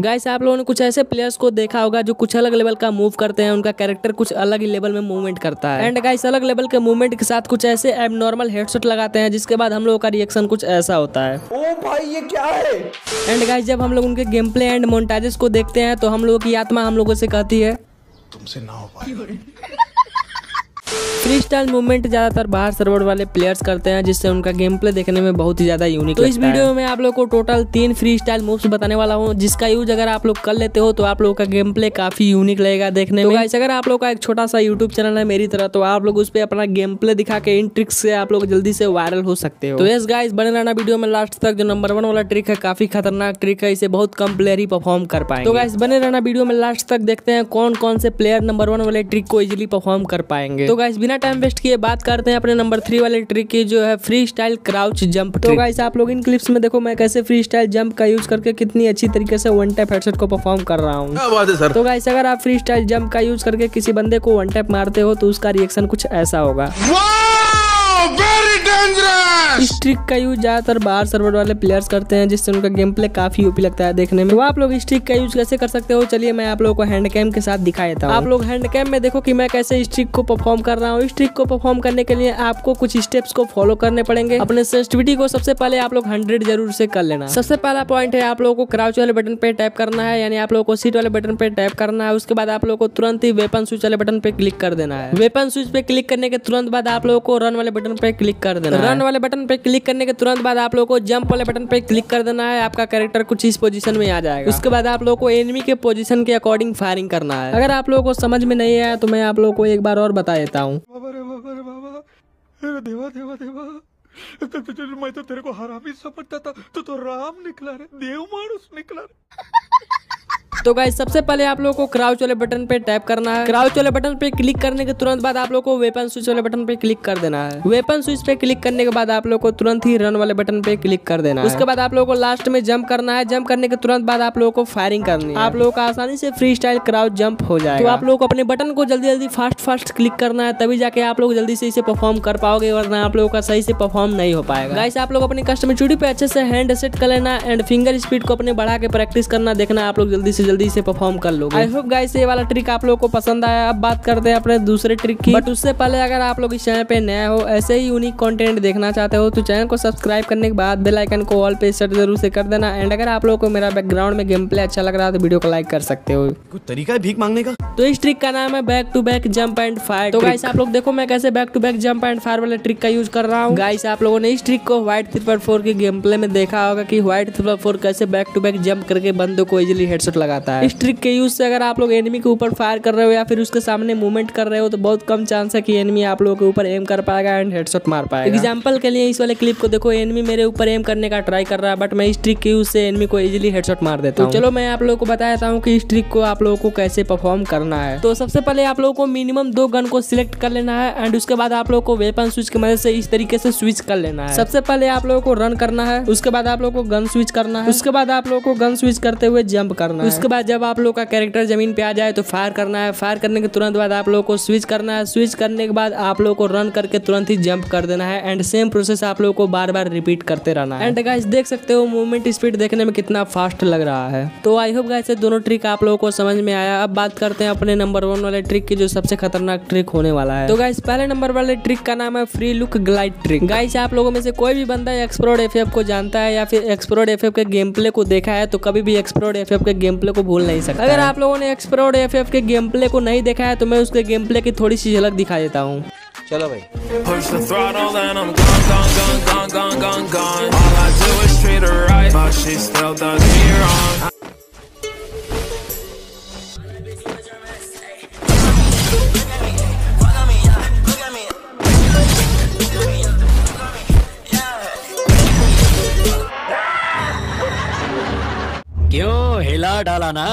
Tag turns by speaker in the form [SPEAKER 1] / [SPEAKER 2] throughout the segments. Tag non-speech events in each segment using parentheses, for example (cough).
[SPEAKER 1] Guys आप लोगों ने कुछ ऐसे प्लेयर्स को देखा होगा जो कुछ अलग लेवल का मूव करते हैं उनका कैरेक्टर कुछ अलग ही लेवल में मूवमेंट करता है। एंड गाइस अलग लेवल के मूवमेंट के साथ कुछ ऐसे एब नॉर्मल हेडसेट लगाते हैं जिसके बाद हम लोगों का रिएक्शन कुछ ऐसा होता है।
[SPEAKER 2] ओ भाई ये क्या है?
[SPEAKER 1] एंड गाइस जब हम लोग उनके गेम प्ले एंड मोन्टाजेस को देखते हैं तो हम लोगों की आत्मा हम लोगों से कहती है
[SPEAKER 2] तुमसे ना हो पाएगा (laughs)
[SPEAKER 1] फ्री स्टाइल मूवमेंट ज़्यादातर बाहर सर्वर वाले प्लेयर्स करते हैं जिससे उनका गेम प्ले देखने में बहुत ही ज़्यादा यूनिक तो इस वीडियो में आप लोग को टोटल तीन फ्री स्टाइल मूव्स बताने वाला हूँ जिसका यूज़ अगर आप लोग कर लेते हो तो आप लोग का गेम प्ले काफ़ी यूनिक लगेगा देखने में। तो अगर आप लोग का एक छोटा सा यूट्यूब चैनल है मेरी तरह तो आप लोग उस पर अपना गेम प्ले दिखा के इन ट्रिक्स से आप लोग जल्दी से वायरल हो सकते हो। तो यस गाइस बने रहना वीडियो में लास्ट तक जो नंबर वन वाला ट्रिक है काफ़ी खतरनाक ट्रिक है इसे बहुत कम प्लेयर ही परफॉर्म कर पाए तो गाइस बने रहना वीडियो में लास्ट तक देखते हैं कौन कौन से प्लेयर नंबर वन वाले ट्रिक को इजिली परफॉर्म कर पाएँगे। तो गाइस बिना टाइम वेस्ट किए बात करते हैं अपने नंबर थ्री वाले ट्रिक की जो है फ्री स्टाइल क्राउच जंप तो गाइस आप लोग इन क्लिप्स में देखो मैं कैसे फ्री स्टाइल जंप का यूज़ करके कितनी अच्छी तरीके से वन टैप हेडसेट को परफॉर्म कर रहा हूँ।
[SPEAKER 2] क्या बात है सर
[SPEAKER 1] तो गाइस अगर आप फ्री स्टाइल जंप का यूज़ करके किसी बंदे को वन टैप मारते हो तो उसका रिएक्शन कुछ ऐसा होगा।
[SPEAKER 2] वेरी डेंजरस
[SPEAKER 1] इस ट्रिक का यूज़ ज़्यादातर बाहर सर्वर वाले प्लेयर्स करते हैं जिससे उनका गेम प्ले काफ़ी ओपी लगता है देखने में। तो आप लोग इस ट्रिक का यूज़ कैसे कर सकते हो? चलिए मैं आप लोगों को हैंड कैम के साथ दिखा देता हूँ। आप लोग हैंड कैम में देखो कि मैं कैसे इस ट्रिक को परफॉर्म कर रहा हूँ। इस ट्रिक को परफॉर्म करने के लिए आपको कुछ स्टेप्स को फॉलो करने पड़ेंगे। अपने सेंसिटिविटी को सबसे पहले आप लोग हंड्रेड ज़रूर से कर लेना। सबसे पहला पॉइंट है आप लोगों को क्राउच वाले बटन पे टैप करना है यानी आप लोगों को सीट वाले बटन पे टैप करना है। उसके बाद आप लोगों को तुरंत ही वेपन स्विच वाले बटन पे क्लिक कर देना है। वेपन स्विच पे क्लिक करने के तुरंत बाद आप लोगों को रन वाले बटन पे क्लिक कर देना रन वाले बटन पे क्लिक करने के तुरंत बाद आप लोगों को जंप वाले बटन पे क्लिक कर देना है। आपका कैरेक्टर कुछ इस पोजीशन में आ जाएगा। उसके बाद आप लोगों को एनिमी के पोजीशन के अकॉर्डिंग फायरिंग करना है। अगर आप लोगों को समझ में नहीं आया तो मैं आप लोगों को एक बार और बता देता हूँ।
[SPEAKER 2] तो- मैं तो तेरे को हरामी समझता था। तो तो राम निकला रे। देव मानुस निकला रे।
[SPEAKER 1] तो गाइस सबसे पहले आप लोगों को क्राउच वाले बटन पे टैप करना है। क्राउच वाले बटन पे क्लिक करने के तुरंत बाद आप लोगों को वेपन स्विच वाले बटन पे क्लिक कर देना है। वेपन स्विच पे क्लिक करने के बाद आप लोग को तुरंत ही रन वाले बटन पे क्लिक कर देना उसके बाद आप लोगों को लास्ट में जंप करना है। जंप करने के तुरंत बाद आप लोगों को फायरिंग करनी है। आप लोगों का आसानी से फ्री स्टाइल क्राउच जंप हो जाए तो आप लोग को अपने बटन को जल्दी जल्दी फास्ट फास्ट क्लिक करना है। तभी जाके आप लोग जल्दी से इसे परफॉर्म कर पाओगे वरना आप लोगों का सही से परफॉर्म नहीं हो पाएगा। गाइस आप लोग अपने कस्टमर चूड़ी पे अच्छे से हैंड सेट कर लेना एंड फिंगर स्पीड को अपने बढ़ा के प्रैक्टिस करना, देखना आप लोग जल्दी से जल्दी इसे परफॉर्म कर लोगे। आई होप गाइस ये वाला ट्रिक आप लोगों को पसंद आया। अब बात करते हैं अपने दूसरे ट्रिक की। बट उससे पहले अगर आप लोग इस चैनल पे नए हो ऐसे ही यूनिक कंटेंट देखना चाहते हो तो चैनल को सब्सक्राइब करने के बाद बेल आइकन को ऑल पे सेट ज़रूर से कर देना। एंड अगर आप लोगों को मेरा बैकग्राउंड में गेम प्ले अच्छा लग रहा है तो वीडियो को लाइक कर सकते हो।
[SPEAKER 2] कोई तरीका है भीख मांगने का?
[SPEAKER 1] तो इस ट्रिक का नाम है back to back jump and fire तो गाइस आप लोग देखो मैं कैसे back to back jump and fire वाले ट्रिक का यूज़ कर रहा हूँ। गाइस आप लोगों ने इस ट्रिक को व्हाइट ट्रिपल फोर के गेम प्ले में देखा होगा की व्हाइट ट्रिपल फोर कैसे बैक टू बैक जंप करके बंदों को इजिली हेडशॉट लगाता है। इस ट्रिक के यूज़ से अगर आप लोग एनिमी के ऊपर फायर कर रहे हो या फिर उसके सामने मूवमेंट कर रहे हो तो बहुत कम चांस है कि एनिमी आप लोगों के ऊपर एम कर पाएगा एंड हेडशॉट मार पाएगा। एग्ज़ाम्पल के लिए इस वाले क्लिप को देखो एनिमी मेरे ऊपर एम करने का ट्राई कर रहा है बट मैं इस ट्रिक के यूज़ से एनिमी को इजिली हेडशॉट मार देता हूँ। चलो मैं आप लोगों को बता देता हूँ कि इस ट्रिक को आप लोगों को कैसे परफॉर्म करना है। तो सबसे पहले आप लोगों को मिनिमम दो गन को सिलेक्ट कर लेना है एंड उसके बाद आप लोगों को वेपन स्विच की मदद से इस तरीके से स्विच कर लेना है। सबसे पहले आप लोगों को रन करना है उसके बाद आप लोगों को गन स्विच करना है उसके बाद आप लोगों को गन स्विच करते हुए जंप करना है। उसके बाद जब आप लोग का कैरेक्टर ज़मीन पे आ जाए तो फायर करना है। फायर करने के तुरंत बाद आप लोगों को स्विच करना है। स्विच करने के बाद आप लोगों को रन करके तुरंत ही जंप कर देना है। एंड सेम प्रोसेस आप लोगों को बार बार रिपीट करते रहना है। एंड गाइस देख सकते हो मूवमेंट स्पीड देखने में कितना फास्ट लग रहा है। तो आई होप गाइस ये दोनों ट्रिक आप लोगों को समझ में आया। अब बात करते हैं अपने नंबर वन वाले ट्रिक की जो सबसे खतरनाक ट्रिक होने वाला है। तो गाइस पहले नंबर वाले ट्रिक का नाम है free look glide trick guys आप लोगों में से कोई भी बंदा एक्सप्लोर एफ़ को जानता है या फिर एक्सप्लोर एफ़ के गेम प्ले को देखा है तो कभी भी एक्सप्लोर एफ़ के गेम प्ले को भूल नहीं सकता अगर आप लोगों ने एक्सप्रोड एफ़ के गेम प्ले को नहीं देखा है तो मैं उसके गेम प्ले की थोड़ी सी झलक दिखा देता हूँ।
[SPEAKER 2] चलो भाई।
[SPEAKER 3] क्यों हिला डाला ना?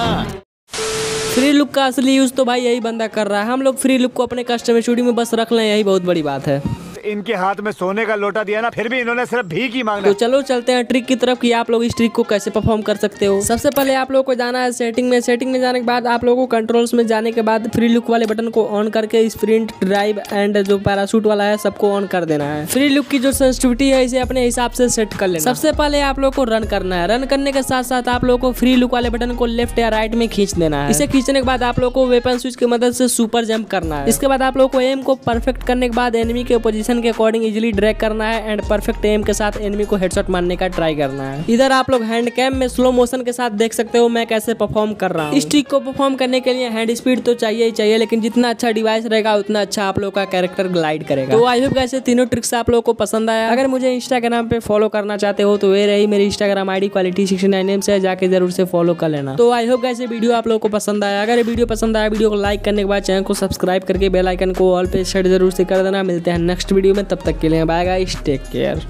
[SPEAKER 1] फ्री लुक का असली यूज़ तो भाई यही बंदा कर रहा है। हम लोग फ्री लुक को अपने कस्टमर स्टूडियो में बस रख लें, यही बहुत बड़ी बात है।
[SPEAKER 4] इनके हाथ में सोने का लोटा दिया ना फिर भी इन्होंने सिर्फ़ भीख ही मांगना
[SPEAKER 1] तो चलो चलते हैं ट्रिक की तरफ़ कि आप लोग इस ट्रिक को कैसे परफॉर्म कर सकते हो। सबसे पहले आप लोग को जाना है सेटिंग में। सेटिंग में जाने के बाद आप लोगों को कंट्रोल्स में जाने के बाद फ्री लुक वाले बटन को ऑन करके स्प्रिंट ड्राइव एंड जो पैराशूट वाला है सबको ऑन कर देना है। फ्री लुक की जो सेंसिटिविटी है इसे अपने हिसाब से सेट कर लेना। सबसे पहले आप लोग को रन करना है। रन करने के साथ साथ आप लोग को फ्री लुक वाले बटन को लेफ़्ट या राइट में खींच देना है। इसे खींचने के बाद आप लोग को वेपन स्विच की मदद से सुपर जंप करना है। इसके बाद आप लोग को एम को परफेक्ट करने के बाद एनिमी के पोजीशन के अकॉर्डिंग इजिली ड्रैग करना है एंड परफेक्ट एम के साथ एनिमी को हेडशॉट मारने का ट्राई करना है। इधर आप लोग हैंड कैम में स्लो मोशन के साथ देख सकते हो मैं कैसे परफॉर्म कर रहा हूँ। इस ट्रिक को परफॉर्म करने के लिए हैंड स्पीड तो चाहिए ही चाहिए, लेकिन जितना अच्छा डिवाइस रहेगा, उतना अच्छा आप लोग का कैरेक्टर ग्लाइड करेगा। तो आई होप कैसे तीनों ट्रिक्स आप लोग को पसंद आया। अगर मुझे इंस्टाग्राम पे फॉलो करना चाहते हो तो वे रही मेरी Instagram ID quality sixty nine M से जाके ज़रूर से फॉलो कर लेना। तो आई होप कैसे वीडियो आप लोग को पसंद आया। अगर वीडियो पसंद आया वीडियो को लाइक करने के बाद चैनल को सब्सक्राइब करके बेलाइकन को ऑल पे सेट ज़रूर से कर देना। मिलते हैं नेक्स्ट वीडियो में तब तक के लिए बाय गाइस टेक केयर